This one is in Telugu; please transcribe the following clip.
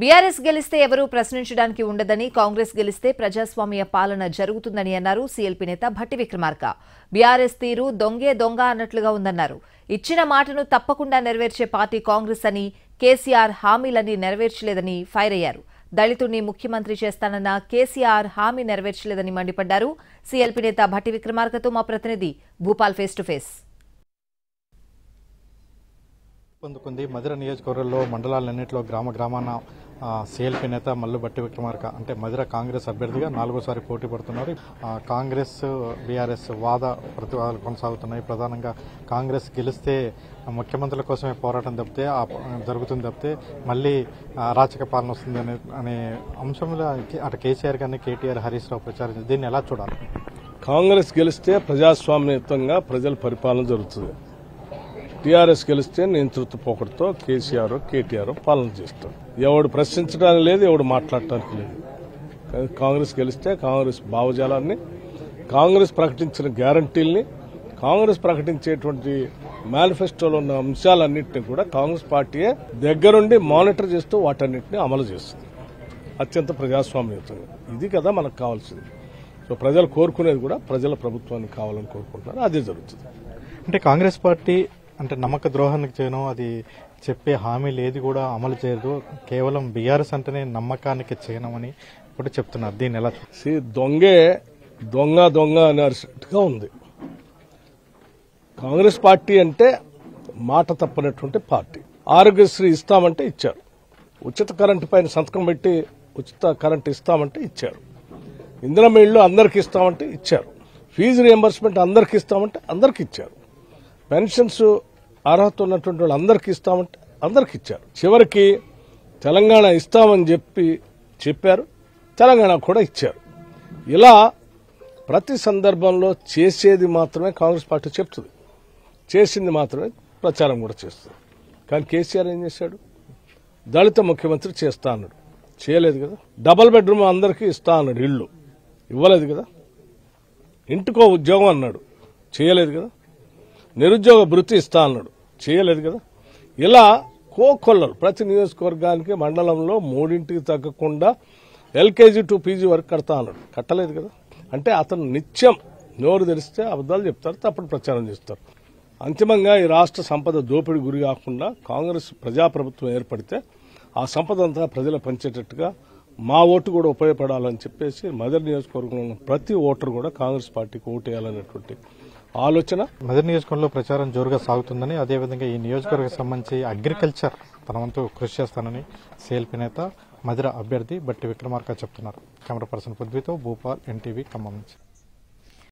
బీఆర్ఎస్ గెలిస్తే ఎవరూ ప్రశ్నించడానికి ఉండదని కాంగ్రెస్ గెలిస్తే ప్రజాస్వామ్య పాలన జరుగుతుందని అన్నారు సీఎల్పీ నేత భట్టి విక్రమార్క. బీఆర్ఎస్ తీరు దొంగే దొంగ అన్నట్లుగా ఉందన్నారు. ఇచ్చిన మాటను తప్పకుండా నెరవేర్చే పార్టీ కాంగ్రెస్ అని కేసీఆర్ హామీలన్నీ నెరవేర్చలేదని ఫైర్ అయ్యారు. దళితుడిని ముఖ్యమంత్రి చేస్తానన్న కేసీఆర్ హామీ నెరవేర్చలేదని మండిపడ్డారు సీఎల్పీ నేత భట్టి విక్రమార్కతో మా ప్రతినిధి భూపాల్ ఫేస్ టు ఫేస్. పొందుకుంది మధుర నియోజకవర్గంలో మండలాలన్నింటిలో గ్రామ గ్రామాన సిఎల్పి నేత మల్లు బట్టి విక్రమార్క అంటే మధుర కాంగ్రెస్ అభ్యర్థిగా నాలుగోసారి పోటీ పడుతున్నారు. కాంగ్రెస్ బీఆర్ఎస్ వాద ప్రతివాదాలు కొనసాగుతున్నాయి. ప్రధానంగా కాంగ్రెస్ గెలిస్తే ముఖ్యమంత్రుల కోసమే పోరాటం తప్పితే ఆ జరుగుతుంది తప్పితే మళ్ళీ అరాచక పాలన వస్తుంది అనే అనే అంశంలో అటు కేసీఆర్ కానీ కేటీఆర్ హరీష్ రావు ప్రచారం దీన్ని ఎలా చూడాలి? కాంగ్రెస్ గెలిస్తే ప్రజాస్వామ్యయుతంగా ప్రజల పరిపాలన జరుగుతుంది. టీఆర్ఎస్ గెలిస్తే నేతృత్వ పోకడతో కేసీఆర్ కేటీఆర్ పాలన చేస్తారు ఎవడు ప్రశ్నించడానికి లేదు ఎవడు మాట్లాడటానికి లేదు. కానీ కాంగ్రెస్ గెలిస్తే కాంగ్రెస్ భావజాలాన్ని కాంగ్రెస్ ప్రకటించిన గ్యారంటీల్ని కాంగ్రెస్ ప్రకటించేటువంటి మేనిఫెస్టోలో ఉన్న అంశాలన్నింటినీ కూడా కాంగ్రెస్ పార్టీయే దగ్గరుండి మానిటర్ చేస్తూ వాటన్నిటిని అమలు చేస్తుంది. అత్యంత ప్రజాస్వామ్యతంగా. ఇది కదా మనకు కావాల్సింది. సో ప్రజలు కోరుకునేది కూడా ప్రజల ప్రభుత్వాన్ని కావాలని కోరుకుంటున్నారు. అదే జరుగుతుంది. అంటే కాంగ్రెస్ పార్టీ అంటే నమ్మక ద్రోహానికి చేయను అది చెప్పే హామీలు ఏది కూడా అమలు చేయదు. కేవలం బీఆర్ఎస్ అంటేనే నమ్మకానికి చేయనమని ఇప్పుడు చెప్తున్నారు. దీన్ని ఎలా దొంగే దొంగ దొంగ అనేట్టుగా ఉంది. కాంగ్రెస్ పార్టీ అంటే మాట తప్పనటువంటి పార్టీ. ఆరోగ్యశ్రీ ఇస్తామంటే ఇచ్చారు. ఉచిత కరెంటు పైన సంతకం పెట్టి ఉచిత కరెంటు ఇస్తామంటే ఇచ్చారు. ఇంధనం ఇళ్ళు అందరికి ఇస్తామంటే ఇచ్చారు. ఫీజు రియంబర్స్మెంట్ అందరికి ఇస్తామంటే అందరికి ఇచ్చారు. పెన్షన్స్ అర్హత ఉన్నటువంటి వాళ్ళు అందరికి ఇస్తామంటే అందరికి ఇచ్చారు. చివరికి తెలంగాణ ఇస్తామని చెప్పి చెప్పారు. తెలంగాణ కూడా ఇచ్చారు. ఇలా ప్రతి సందర్భంలో చేసేది మాత్రమే కాంగ్రెస్ పార్టీ చెప్తుంది. చేసింది మాత్రమే ప్రచారం కూడా చేస్తుంది. కానీ కేసీఆర్ ఏం చేశాడు? దళిత ముఖ్యమంత్రి చేస్తా అన్నాడు. చేయలేదు కదా. డబల్ బెడ్రూమ్ అందరికీ ఇస్తా అన్నాడు ఇల్లు. ఇవ్వలేదు కదా. ఇంటికో ఉద్యోగం అన్నాడు. చేయలేదు కదా. నిరుద్యోగ భృతి ఇస్తా అన్నాడు. చేయలేదు కదా? ఇలా కోకొల్లలు ప్రతి నియోజకవర్గానికి మండలంలో మూడింటికి తగ్గకుండా ఎల్కేజీ టు పీజీ వరకు కడతా అన్నాడు. కట్టలేదు కదా? అంటే అతను నిత్యం నోరు తెరిస్తే అబద్ధాలు చెప్తారు తప్పుడు ప్రచారం చేస్తారు. అంతిమంగా ఈ రాష్ట్ర సంపద దోపిడి గురి కాకుండా కాంగ్రెస్ ప్రజాప్రభుత్వం ఏర్పడితే ఆ సంపద అంతా ప్రజలు పంచేటట్టుగా మా ఓటు కూడా ఉపయోగపడాలని చెప్పేసి మదర్ నియోజకవర్గంలో ప్రతి ఓటర్ కూడా కాంగ్రెస్ పార్టీకి ఓటు వేయాలనేటువంటి ఆలోచన? మదర్ నియోజకవర్గంలో ప్రచారం జోరుగా సాగుతుందని అదేవిధంగా ఈ నియోజకవర్గం సంబంధించి అగ్రికల్చర్ తన వంతు కృషి చేస్తానని సిఎల్పి నేత మధుర అభ్యర్థి బట్టి విక్రమార్క చెప్తున్నారు. కెమెరా పర్సన్ పృథ్వీతో భూపాల్ ఎన్టీవీ ఖమ్మం నుంచి.